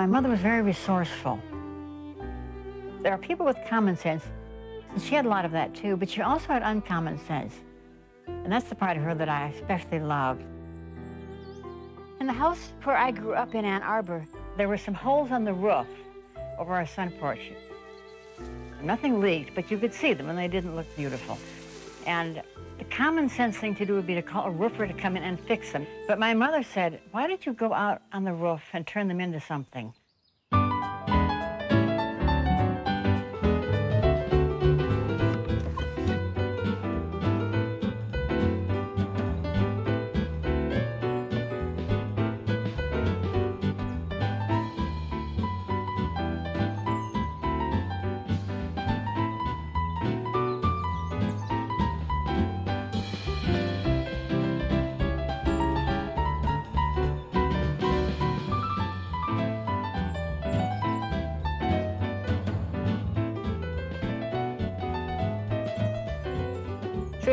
My mother was very resourceful. There are people with common sense, and she had a lot of that too, but she also had uncommon sense. And that's the part of her that I especially loved. In the house where I grew up in Ann Arbor, there were some holes on the roof over our sun porch. Nothing leaked, but you could see them and they didn't look beautiful. And common sense thing to do would be to call a roofer to come in and fix them. But my mother said, why don't you go out on the roof and turn them into something?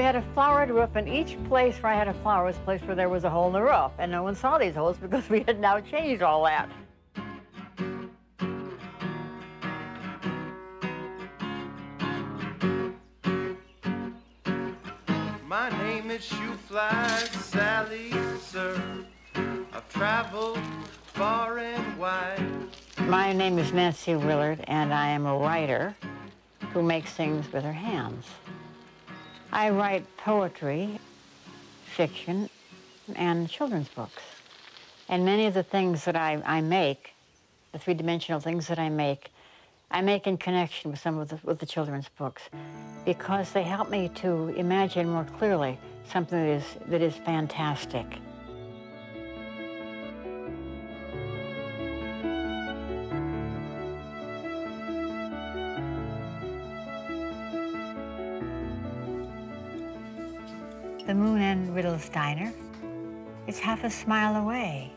Had a flowered roof, and each place where I had a flower was a place where there was a hole in the roof. And no one saw these holes because we had now changed all that. My name is Shoofly Sally, sir. I've traveled far and wide. My name is Nancy Willard, and I am a writer who makes things with her hands. I write poetry, fiction, and children's books. And many of the things that I, I make, the three-dimensional things that I make, I make in connection with some of the, with the children's books because they help me to imagine more clearly something that is, that is fantastic. Moon and Riddles Diner It's half a smile away.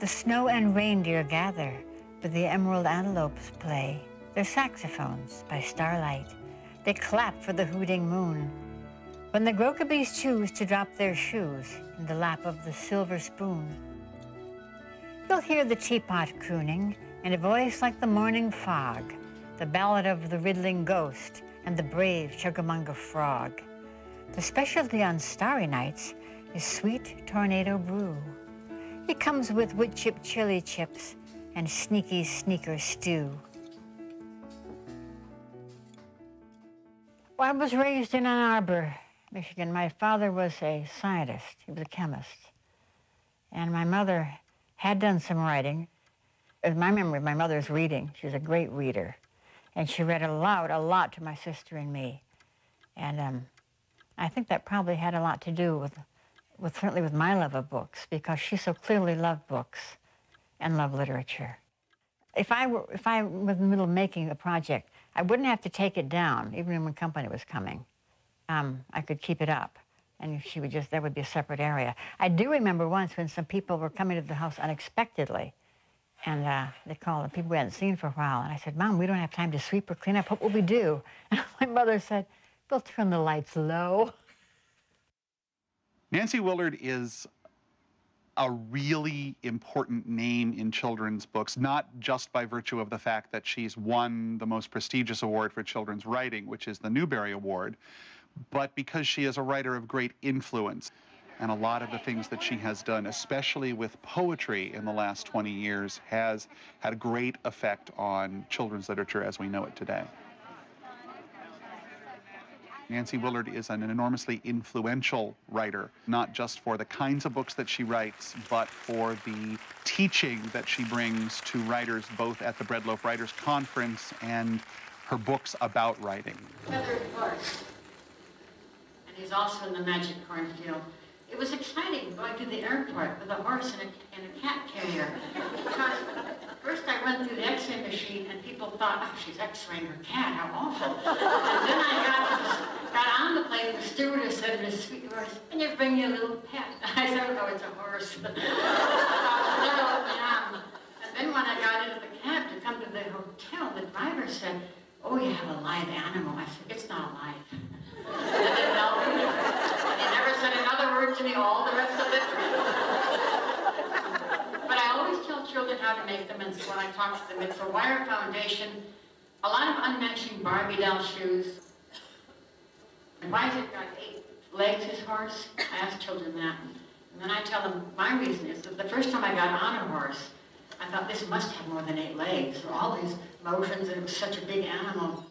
The snow and reindeer gather, but the emerald antelopes play their saxophones by starlight. They clap for the hooting moon. When the Grokebys choose to drop their shoes in the lap of the silver spoon, you'll hear the teapot crooning in a voice like the morning fog, the ballad of the riddling ghost and the brave Chuggamunga frog. The specialty on starry nights is sweet tornado brew. It comes with wood chip chili chips and sneaky sneaker stew. Well, I was raised in Ann Arbor, Michigan. My father was a scientist. He was a chemist. And my mother had done some writing. In my memory, my mother's reading. She was a great reader. And she read aloud a lot to my sister and me. And um, I think that probably had a lot to do with, with certainly with my love of books, because she so clearly loved books and loved literature. If I were, if I was in the middle of making a project, I wouldn't have to take it down, even when company was coming. Um, I could keep it up, and she would just, that would be a separate area. I do remember once when some people were coming to the house unexpectedly, and uh, they called the people we hadn't seen for a while, and I said, Mom, we don't have time to sweep or clean up. What will we do? And my mother said, We'll turn the lights low. Nancy Willard is a really important name in children's books, not just by virtue of the fact that she's won the most prestigious award for children's writing, which is the Newbery Award, but because she is a writer of great influence. And a lot of the things that she has done, especially with poetry in the last 20 years, has had a great effect on children's literature as we know it today. Nancy Willard is an enormously influential writer, not just for the kinds of books that she writes, but for the teaching that she brings to writers both at the Bread Loaf Writers Conference and her books about writing. Feathered horse. And he's also in the Magic Cornfield. It was exciting going to the airport with a horse and a, and a cat carrier. Because first I went through the x-ray machine and people thought, oh, she's x-raying her cat, how awful. And then I got, got on the plane, the stewardess said in a sweet voice, can you bring me a little pet? I said, oh, it's a horse. no. And then when I got into the cab to come to the hotel, the driver said, oh, you have a live animal. I said, it's not alive. He never said another word to me all the rest of the trip. How to make them, and so when I talk to them, it's a wire foundation, a lot of unmatching Barbie doll shoes. Why has it got eight legs, his horse? I ask children that. And then I tell them my reason is that the first time I got on a horse, I thought this must have more than eight legs, all these motions, and it was such a big animal.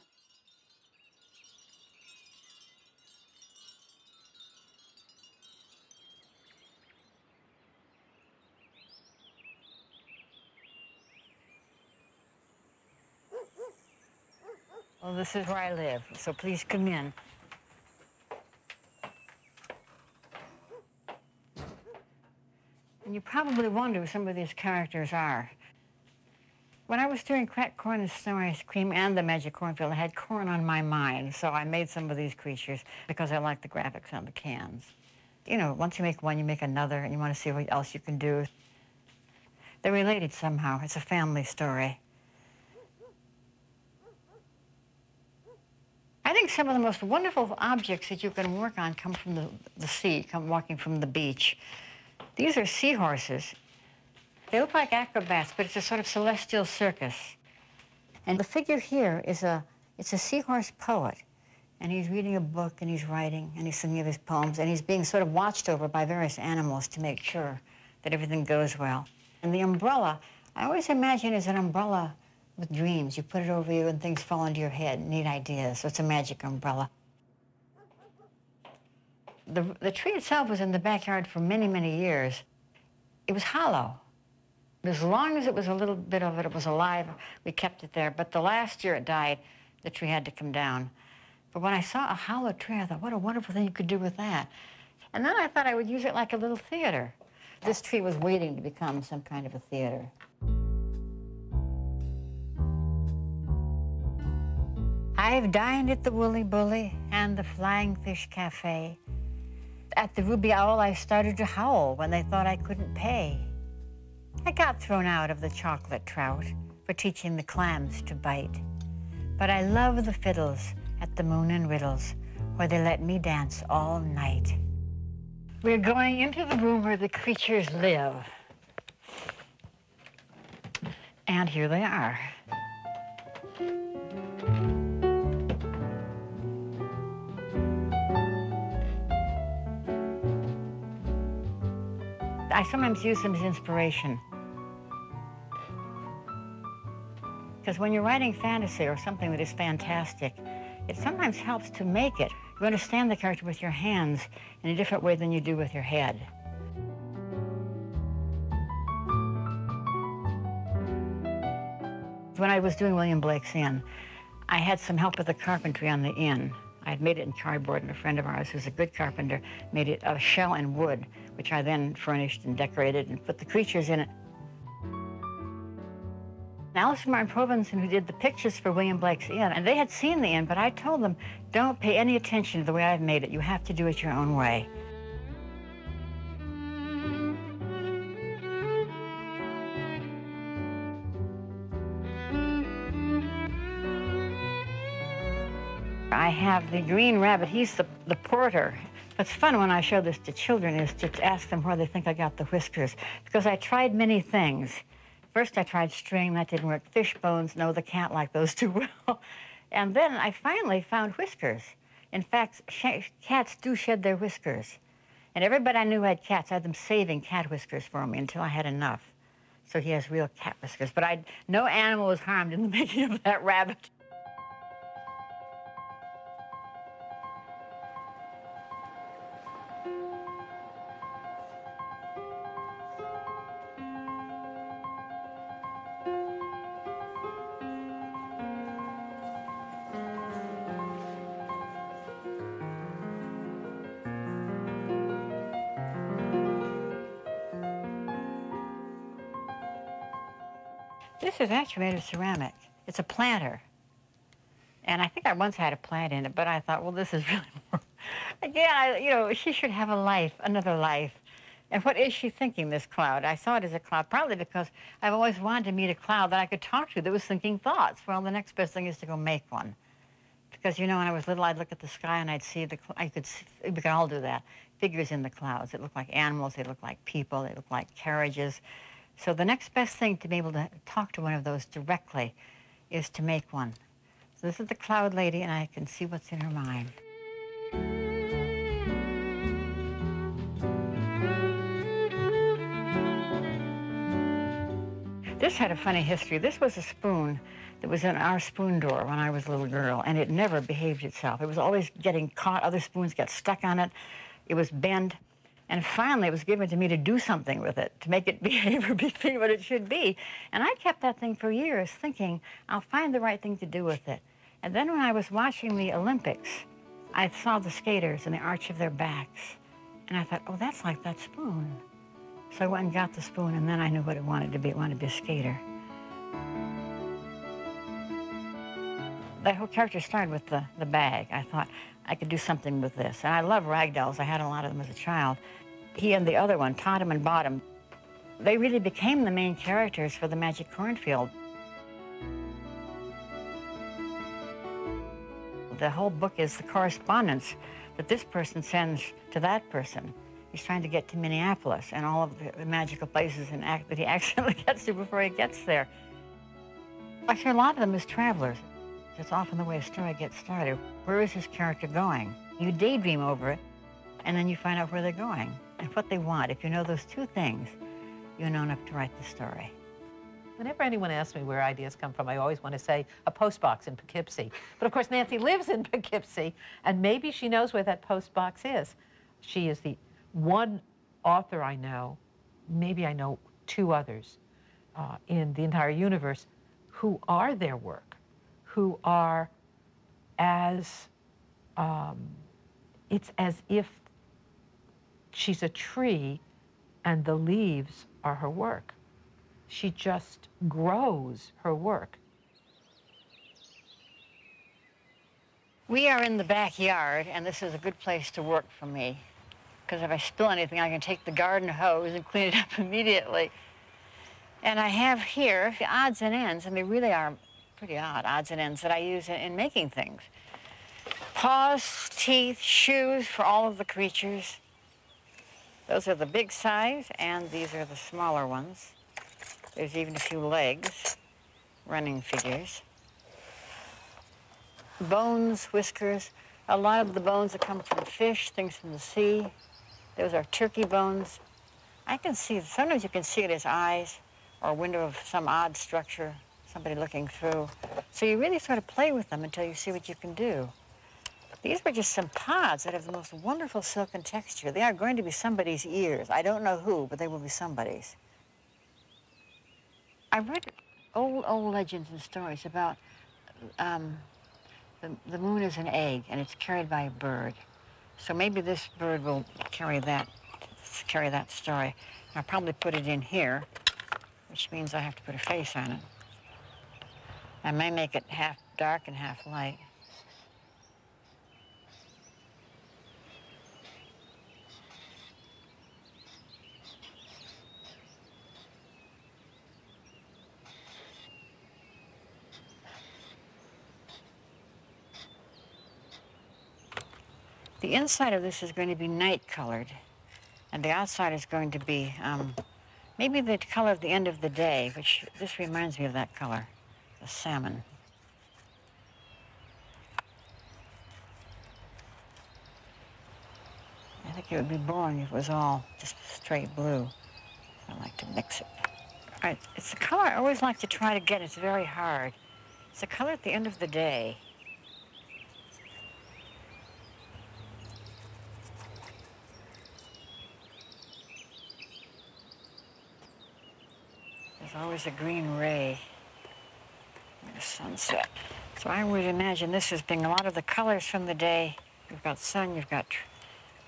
This is where I live, so please come in. And you probably wonder who some of these characters are. When I was doing Crack Corn and Snow Ice Cream and the Magic Cornfield, I had corn on my mind, so I made some of these creatures because I like the graphics on the cans. You know, once you make one, you make another, and you want to see what else you can do. They're related somehow. It's a family story. I think some of the most wonderful objects that you can work on come from the, the sea, come walking from the beach. These are seahorses. They look like acrobats, but it's a sort of celestial circus. And the figure here is a, it's a seahorse poet. And he's reading a book, and he's writing, and he's singing his poems, and he's being sort of watched over by various animals to make sure that everything goes well. And the umbrella, I always imagine is an umbrella with dreams. You put it over you and things fall into your head, neat ideas. So it's a magic umbrella. The, the tree itself was in the backyard for many, many years. It was hollow. As long as it was a little bit of it, it was alive, we kept it there. But the last year it died, the tree had to come down. But when I saw a hollow tree, I thought, what a wonderful thing you could do with that. And then I thought I would use it like a little theater. This tree was waiting to become some kind of a theater. I've dined at the Woolly Bully and the Flying Fish Cafe. At the Ruby Owl, I started to howl when they thought I couldn't pay. I got thrown out of the chocolate trout for teaching the clams to bite. But I love the fiddles at the Moon and Riddles, where they let me dance all night. We're going into the room where the creatures live. And here they are. I sometimes use them as inspiration. Because when you're writing fantasy or something that is fantastic, it sometimes helps to make it. You understand the character with your hands in a different way than you do with your head. When I was doing William Blake's Inn, I had some help with the carpentry on the inn. I had made it in cardboard, and a friend of ours who's a good carpenter made it of shell and wood, which I then furnished and decorated and put the creatures in it. Alice Martin Provensen, who did the pictures for William Blake's Inn, and they had seen the inn, but I told them, don't pay any attention to the way I've made it. You have to do it your own way. I have the green rabbit. He's the, the porter. What's fun when I show this to children is to ask them where they think I got the whiskers, because I tried many things. First, I tried string, that didn't work. Fish bones, no, the cat liked those too well. And then I finally found whiskers. In fact, cats do shed their whiskers. And everybody I knew had cats. I had them saving cat whiskers for me until I had enough. So he has real cat whiskers. But I, no animal was harmed in the making of that rabbit. This is actually made of ceramic. It's a planter. And I think I once had a plant in it, but I thought, well, this is really more. Again, I, you know, she should have a life, another life. And what is she thinking, this cloud? I saw it as a cloud, probably because I've always wanted to meet a cloud that I could talk to that was thinking thoughts. Well, the next best thing is to go make one. Because, you know, when I was little, I'd look at the sky and I'd see the, I could, see, we could all do that, figures in the clouds. It looked like animals, they looked like people, they looked like carriages. So the next best thing to be able to talk to one of those directly is to make one. So this is the cloud lady, and I can see what's in her mind. This had a funny history. This was a spoon that was in our spoon drawer when I was a little girl, and it never behaved itself. It was always getting caught. Other spoons got stuck on it. It was bent. And finally, it was given to me to do something with it, to make it behave or be what it should be. And I kept that thing for years, thinking, I'll find the right thing to do with it. And then when I was watching the Olympics, I saw the skaters and the arch of their backs. And I thought, oh, that's like that spoon. So I went and got the spoon, and then I knew what it wanted to be. It wanted to be a skater. That whole character started with the, the bag. I thought I could do something with this. And I love rag dolls. I had a lot of them as a child. He and the other one, Totem and Bottom, they really became the main characters for the Magic Cornfield. The whole book is the correspondence that this person sends to that person. He's trying to get to Minneapolis and all of the magical places and act that he accidentally gets to before he gets there. I see a lot of them as travelers. It's often the way a story gets started. Where is this character going? You daydream over it, and then you find out where they're going and what they want. If you know those two things, you know enough to write the story. Whenever anyone asks me where ideas come from, I always want to say a post box in Poughkeepsie. But of course, Nancy lives in Poughkeepsie, and maybe she knows where that post box is. She is the one author I know, maybe I know two others uh, in the entire universe, who are their work, who are as, um, it's as if she's a tree and the leaves are her work. She just grows her work. We are in the backyard, and this is a good place to work for me because if I spill anything, I can take the garden hose and clean it up immediately. And I have here the odds and ends, and they really are pretty odd odds and ends that I use in, in making things. Paws, teeth, shoes for all of the creatures. Those are the big size, and these are the smaller ones. There's even a few legs, running figures. Bones, whiskers, a lot of the bones that come from fish, things from the sea. Those are turkey bones. I can see, sometimes you can see it as eyes or a window of some odd structure, somebody looking through. So you really sort of play with them until you see what you can do. These were just some pods that have the most wonderful silken texture. They are going to be somebody's ears. I don't know who, but they will be somebody's. I read old, old legends and stories about um, the, the moon is an egg and it's carried by a bird. So maybe this bird will carry that, carry that story. I'll probably put it in here, which means I have to put a face on it. I may make it half dark and half light. The inside of this is going to be night colored, and the outside is going to be um, maybe the color of the end of the day, which this reminds me of that color, the salmon. I think it would be boring if it was all just straight blue. I like to mix it. All right, it's the color I always like to try to get. It's very hard. It's the color at the end of the day. There's always a green ray the sunset. So I would imagine this as being a lot of the colors from the day. You've got sun, you've got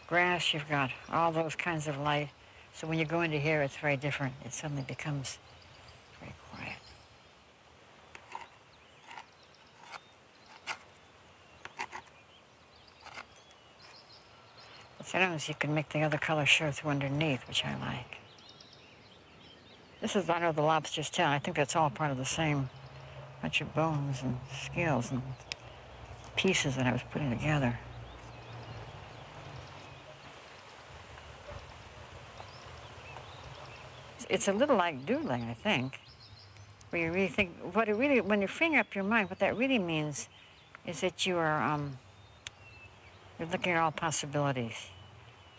grass, you've got all those kinds of light. So when you go into here, it's very different. It suddenly becomes very quiet. Sometimes you can make the other color show through underneath, which I like. This is, I know, the lobster's tail. I think that's all part of the same bunch of bones and scales and pieces that I was putting together. it's a little like doodling, I think, where you really think, what it really, when you're freeing up your mind, what that really means is that you are, um, you're looking at all possibilities.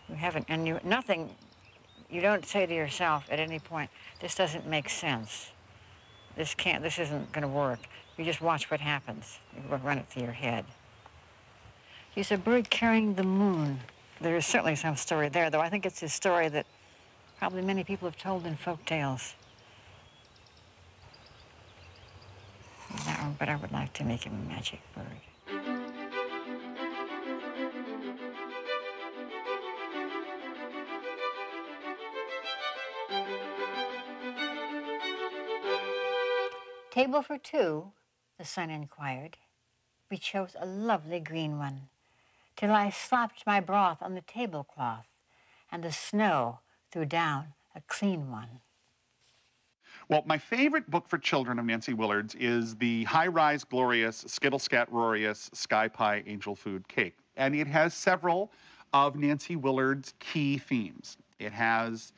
You haven't, and you, nothing, you don't say to yourself at any point, this doesn't make sense. This can't, this isn't going to work. You just watch what happens. You run it through your head. He's a bird carrying the moon. There is certainly some story there, though I think it's a story that probably many people have told in folk tales. No, but I would like to make him a magic bird. Table for two, the son inquired. We chose a lovely green one, till I slopped my broth on the tablecloth, and the snow threw down a clean one. Well, my favorite book for children of Nancy Willard's is the High Rise Glorious Skittle Scat Roarious Sky Pie Angel Food Cake. And it has several of Nancy Willard's key themes. It has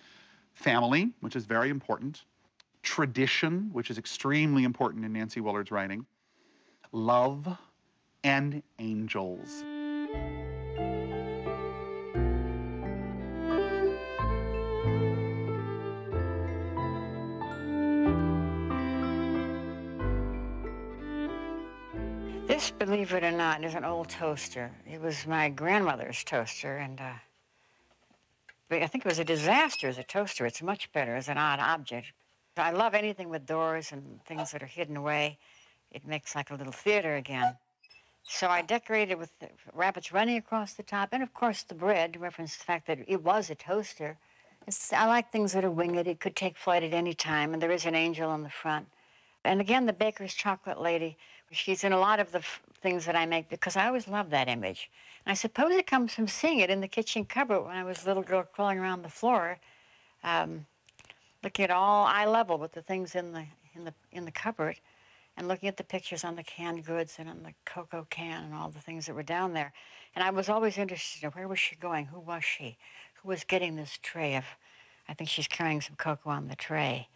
family, which is very important, tradition, which is extremely important in Nancy Willard's writing, love, and angels. This, believe it or not, is an old toaster. It was my grandmother's toaster, and uh, I think it was a disaster as a toaster. It's much better as an odd object. I love anything with doors and things that are hidden away. It makes like a little theater again. So I decorated with rabbits running across the top, and of course the bread, to reference the fact that it was a toaster. It's, I like things that are winged. It could take flight at any time, and there is an angel on the front. And again, the baker's chocolate lady. She's in a lot of the things that I make because I always love that image. And I suppose it comes from seeing it in the kitchen cupboard when I was a little girl crawling around the floor, um, looking at all eye level with the things in the in the in the cupboard, and looking at the pictures on the canned goods and on the cocoa can and all the things that were down there. And I was always interested in where was she going? Who was she? Who was getting this tray of? I think she's carrying some cocoa on the tray.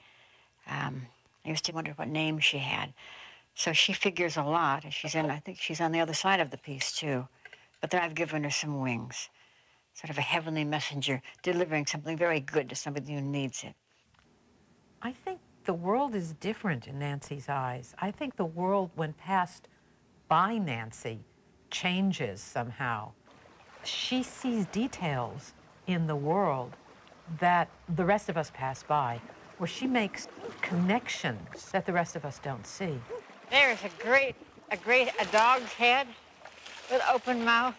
Um, I used to wonder what name she had. So she figures a lot, and she's in. I think she's on the other side of the piece too. But then I've given her some wings, sort of a heavenly messenger delivering something very good to somebody who needs it. I think the world is different in Nancy's eyes. I think the world, when passed by Nancy, changes somehow. She sees details in the world that the rest of us pass by, where she makes connections that the rest of us don't see. There's a great, a great, a dog's head with open mouth.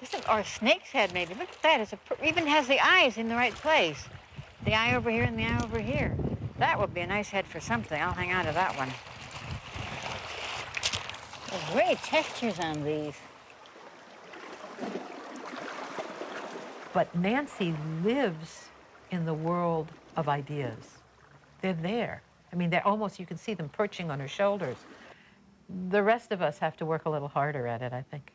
This is, or a snake's head, maybe. Look at that. It's a, even has the eyes in the right place. The eye over here and the eye over here. That would be a nice head for something. I'll hang on to that one. There's great textures on these. But Nancy lives in the world of ideas. They're there. I mean, they're almost, you can see them perching on her shoulders. The rest of us have to work a little harder at it, I think.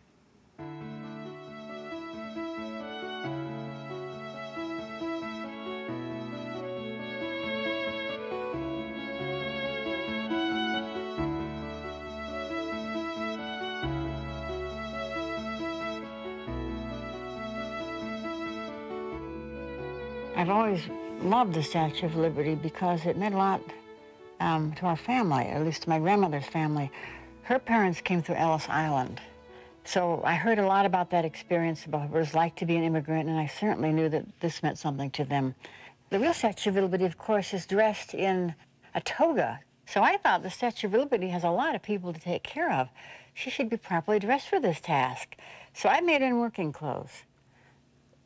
I've always loved the Statue of Liberty because it meant a lot um, to our family, at least to my grandmother's family. Her parents came through Ellis Island. So I heard a lot about that experience, about what it was like to be an immigrant, and I certainly knew that this meant something to them. The real Statue of Liberty, of course, is dressed in a toga. So I thought the Statue of Liberty has a lot of people to take care of. She should be properly dressed for this task. So I made her in working clothes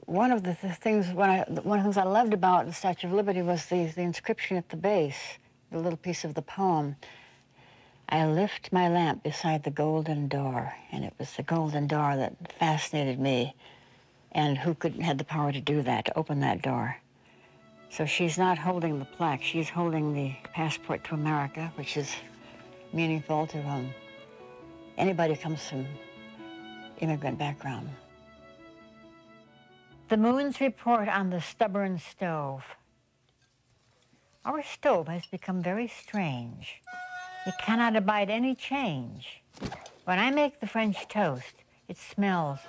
one of the th- things when I, one of the things I loved about the Statue of Liberty was the, the inscription at the base, the little piece of the poem. I lift my lamp beside the golden door, and it was the golden door that fascinated me. And who could had the power to do that, to open that door? So she's not holding the plaque; she's holding the passport to America, which is meaningful to um, anybody who comes from immigrant background. The moon's report on the stubborn stove. Our stove has become very strange. It cannot abide any change. When I make the French toast, it smells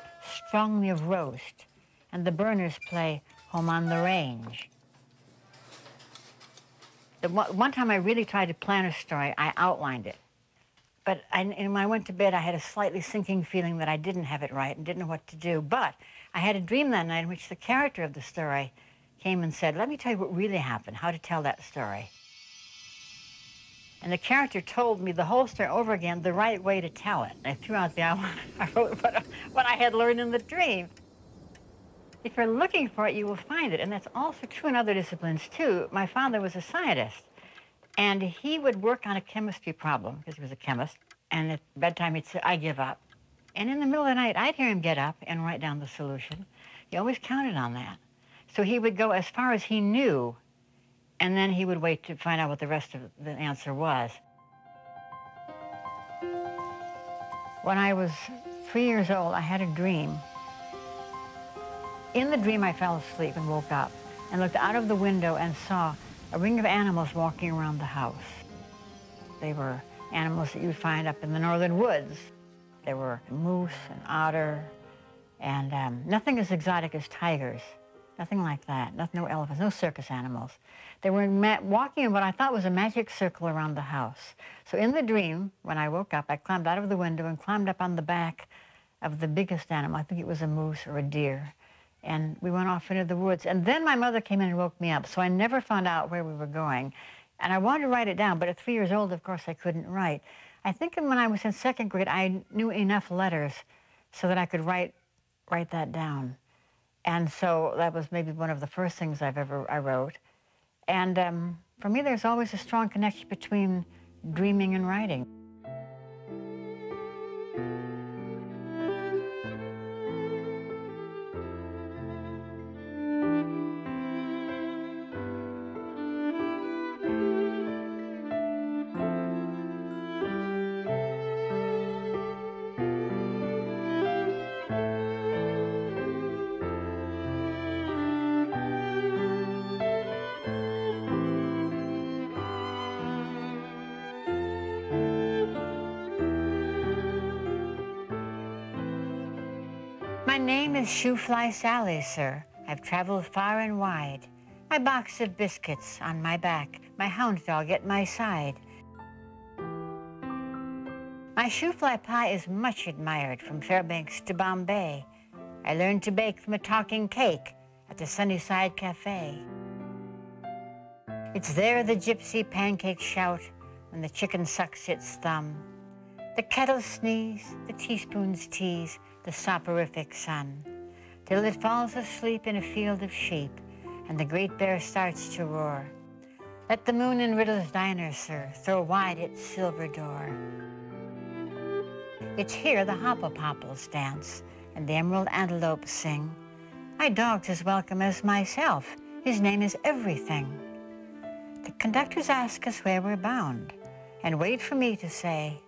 strongly of roast, and the burners play Home on the Range. The one, time I really tried to plan a story, I outlined it. But I, when I went to bed, I had a slightly sinking feeling that I didn't have it right and didn't know what to do. But I had a dream that night in which the character of the story came and said, Let me tell you what really happened, how to tell that story. And the character told me the whole story over again, the right way to tell it. I threw out the. I wrote what, what I had learned in the dream. If you're looking for it, you will find it. And that's also true in other disciplines, too. My father was a scientist. And he would work on a chemistry problem because he was a chemist. And at bedtime, he'd say, I give up. And in the middle of the night, I'd hear him get up and write down the solution. He always counted on that. So he would go as far as he knew, and then he would wait to find out what the rest of the answer was. When I was three years old, I had a dream. In the dream, I fell asleep and woke up and looked out of the window and saw a ring of animals walking around the house. They were animals that you'd find up in the northern woods. There were moose and otter, and um, nothing as exotic as tigers. Nothing like that. Nothing, no elephants, no circus animals. They were walking in what I thought was a magic circle around the house. So in the dream, when I woke up, I climbed out of the window and climbed up on the back of the biggest animal. I think it was a moose or a deer and we went off into the woods. And then my mother came in and woke me up, so I never found out where we were going. And I wanted to write it down, but at three years old, of course, I couldn't write. I think when I was in second grade, I knew enough letters so that I could write, write that down. And so that was maybe one of the first things I've ever I wrote. And um, for me, there's always a strong connection between dreaming and writing. Name is Shoofly Sally, sir. I've traveled far and wide. My box of biscuits on my back, my hound dog at my side. My shoofly pie is much admired from Fairbanks to Bombay. I learned to bake from a talking cake at the Sunnyside Cafe. It's there the gypsy pancakes shout when the chicken sucks its thumb. The kettle sneeze, the teaspoons tease, the soporific sun, till it falls asleep in a field of sheep, and the great bear starts to roar. Let the moon in Riddle's diner, sir, throw wide its silver door. It's here the hoppopopples dance, and the emerald antelopes sing. My dog's as welcome as myself. His name is everything. The conductors ask us where we're bound, and wait for me to say,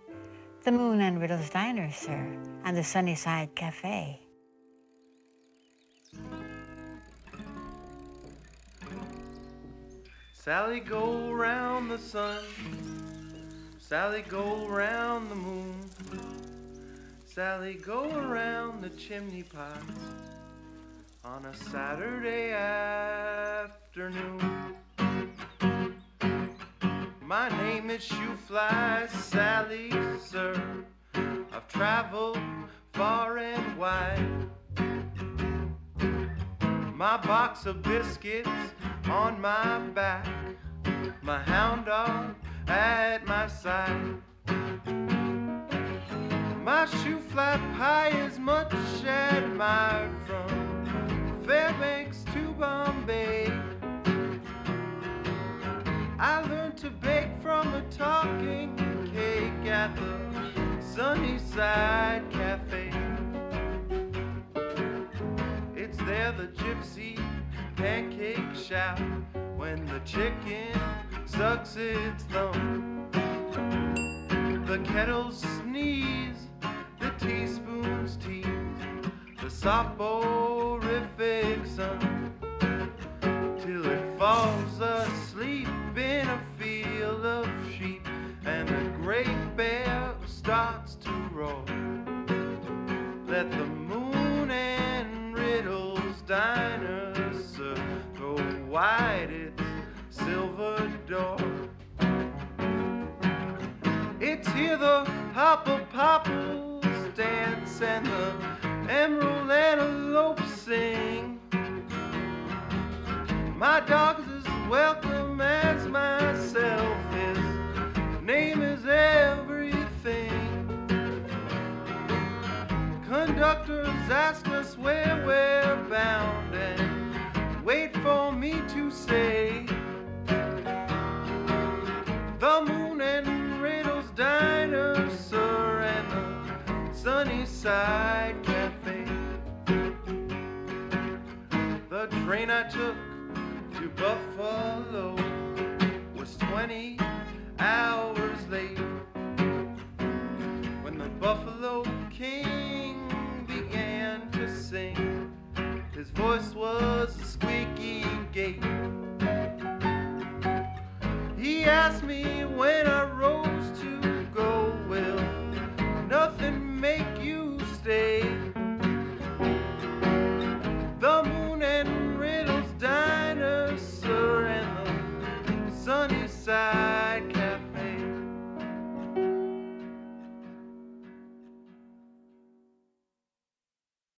the Moon and Riddle's Diner, sir, and the Sunnyside Cafe. Sally, go round the sun. Sally, go round the moon. Sally, go around the chimney pot on a Saturday afternoon. My name is Shoofly Sally, sir. I've traveled far and wide. My box of biscuits on my back, my hound dog at my side. My shoe flat pie is much admired from Fairbanks to Bombay. I learned to bake from a talking cake at the Sunnyside Cafe. It's there the gypsy pancake shout when the chicken sucks its thumb. The kettles sneeze, the teaspoons tease, the soporific Sunnyside Cafe. The train I took to Buffalo was 20 hours late when the Buffalo King began to sing. His voice was a squeaky gate. He asked me when. Tuesday.